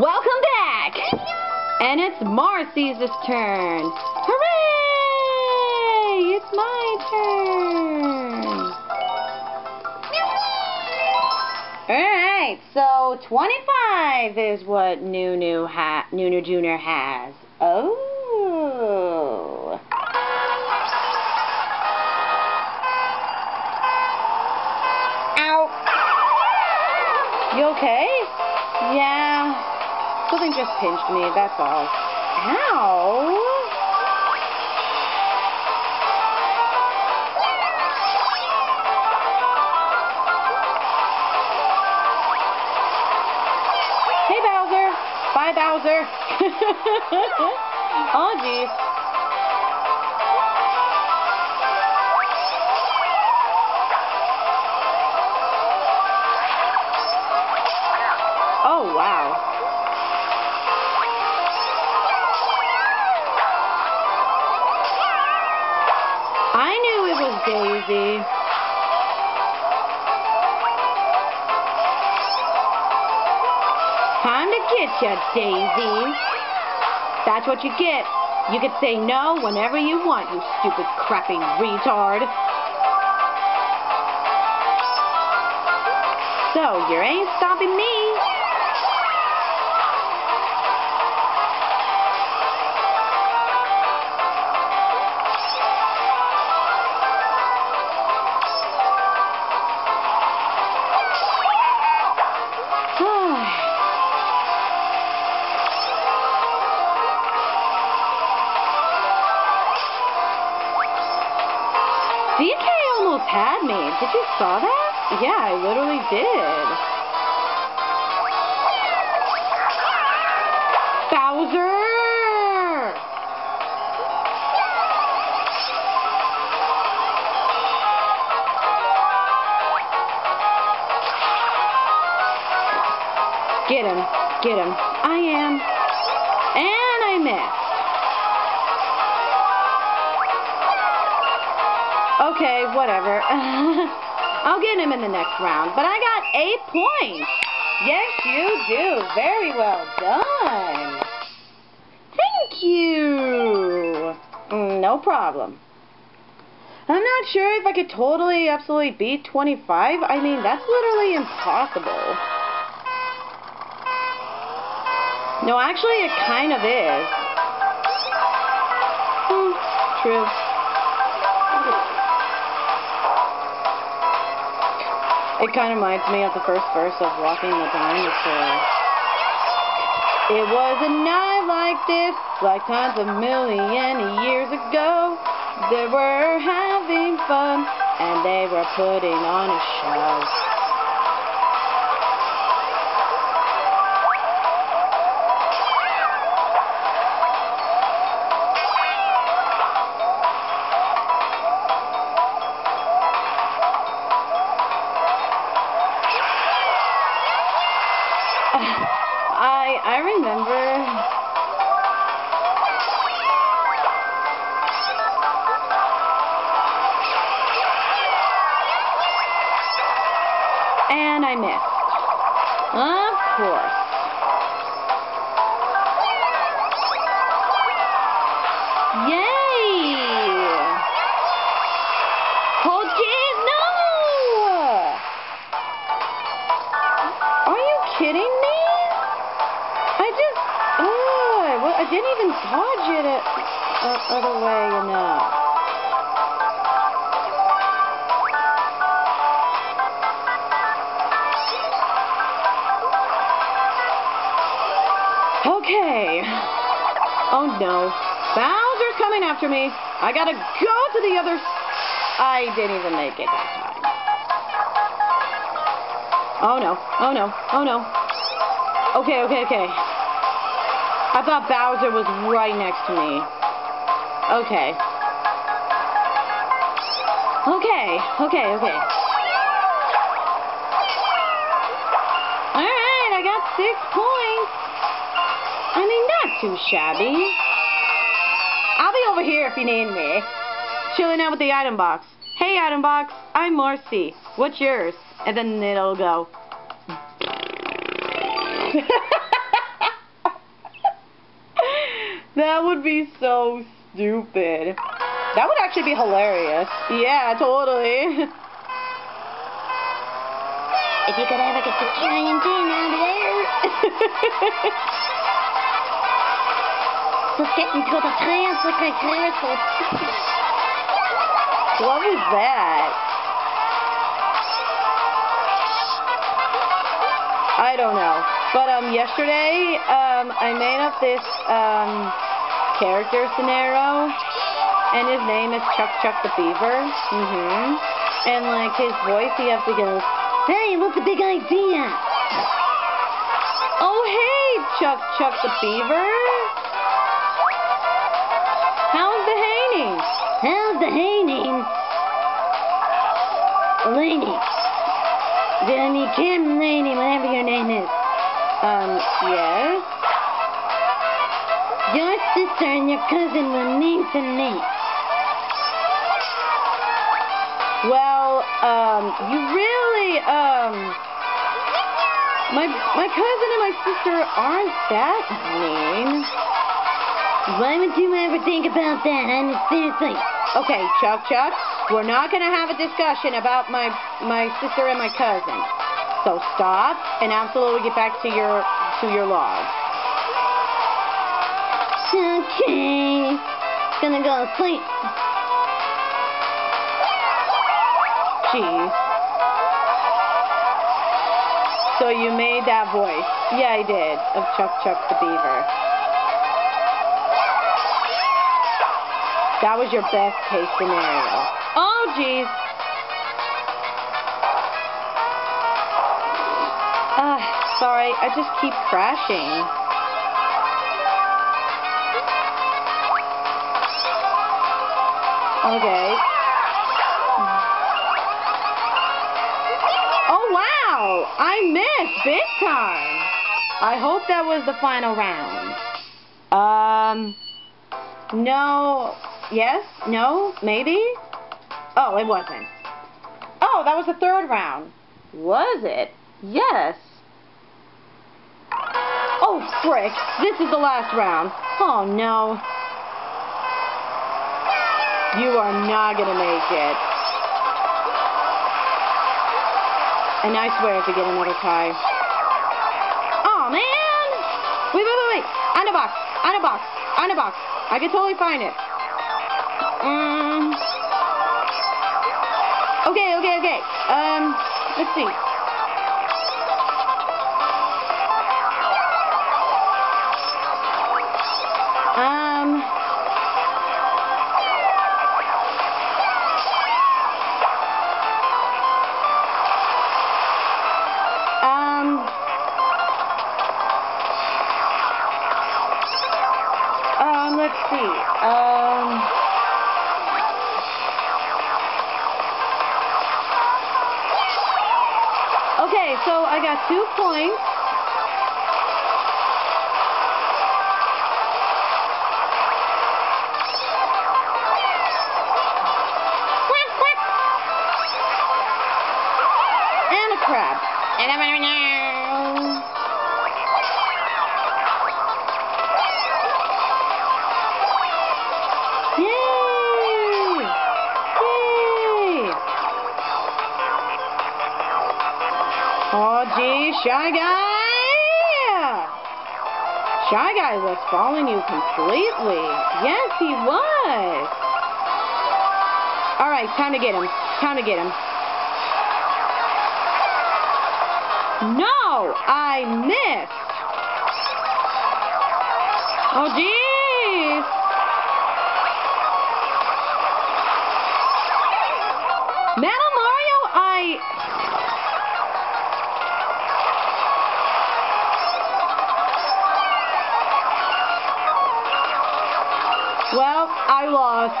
Welcome back! And it's Marcy's turn. Hooray! It's my turn. Alright, so 25 is what Nunu, ha Nunu Jr. has. Oh. You okay? Something just pinched me, that's all. Ow. Hey, Bowser. Bye, Bowser. oh, geez. Time to get ya, Daisy. That's what you get. You can say no whenever you want, you stupid crappy retard. So, you ain't stopping me. Almost had me. Did you saw that? Yeah, I literally did. Bowser! Get him. Get him. I am. And I missed. Okay, whatever. I'll get him in the next round. But I got eight points. Yes, you do. Very well done. Thank you. Mm, No problem. I'm not sure if I could totally, absolutely beat 25. I mean, that's literally impossible. No, actually, it kind of is. Hmm, true. It kind of reminds me of the first verse of Walking the Dinosaur. Uh, it was a night like this, like times a million years ago. They were having fun, and they were putting on a show. Oh no. Bowser's coming after me. I gotta go to the other. I didn't even make it that time. Oh no. Oh no. Oh no. Okay, okay, okay. I thought Bowser was right next to me. Okay. Okay, okay, okay. Alright, I got six points. I mean, not too shabby. I'll be over here if you need me. Chilling out with the item box. Hey, item box, I'm Marcy. What's yours? And then it'll go. That would be so stupid. That would actually be hilarious. Yeah, totally. If you could ever get the giant and out of there. Just get into the a crystal. what was that? I don't know. But um, yesterday um, I made up this um, character scenario, and his name is Chuck Chuck the Beaver. Mhm. And like his voice, he has to go. Hey, what's the big idea? Oh, hey, Chuck Chuck the Beaver. Hayning? Laney. Danny Kim Laney, whatever your name is. Um, yes. Your sister and your cousin were mean to me. Well, um, you really, um, my my cousin and my sister aren't that mean. Why would you ever think about that? I mean, seriously. Okay, Chuck Chuck, we're not gonna have a discussion about my my sister and my cousin. So stop and absolutely get back to your to your log. Okay. Gonna go to sleep. Jeez. So you made that voice. Yeah, I did. Of Chuck Chuck the Beaver. That was your best case scenario. Oh, jeez. Ah, sorry. I just keep crashing. Okay. Oh, wow! I missed big time. I hope that was the final round. Um, no, yes, no, maybe? Oh, it wasn't. Oh, that was the third round. Was it? Yes. Oh, frick. This is the last round. Oh, no. You are not going to make it. And I swear to get another tie. Oh, man! Wait, wait, wait, wait. On a box. On a box. On a box. I can totally find it. Um. Okay, okay, okay. Um, let's see. Um. Um. Um, let's see. Okay, so I got two points. And a crab. Shy Guy! Shy Guy was following you completely. Yes, he was. All right, time to get him. Time to get him. No, I missed. Oh, jeez. I lost.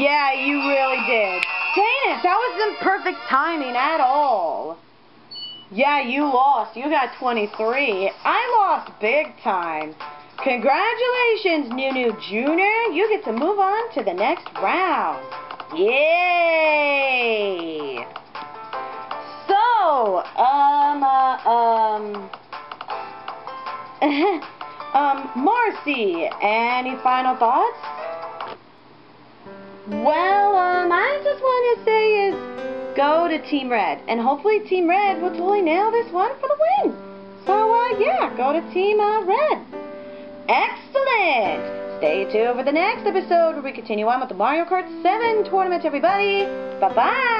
Yeah, you really did. Dang it, that wasn't perfect timing at all. Yeah, you lost. You got 23. I lost big time. Congratulations, New Junior. You get to move on to the next round. Yay! So, um, uh, um, Um, Marcy, any final thoughts? Well, um, I just want to say is go to Team Red, and hopefully Team Red will totally nail this one for the win. So, uh, yeah, go to Team uh, Red. Excellent! Stay tuned for the next episode where we continue on with the Mario Kart 7 tournament, everybody. Bye-bye!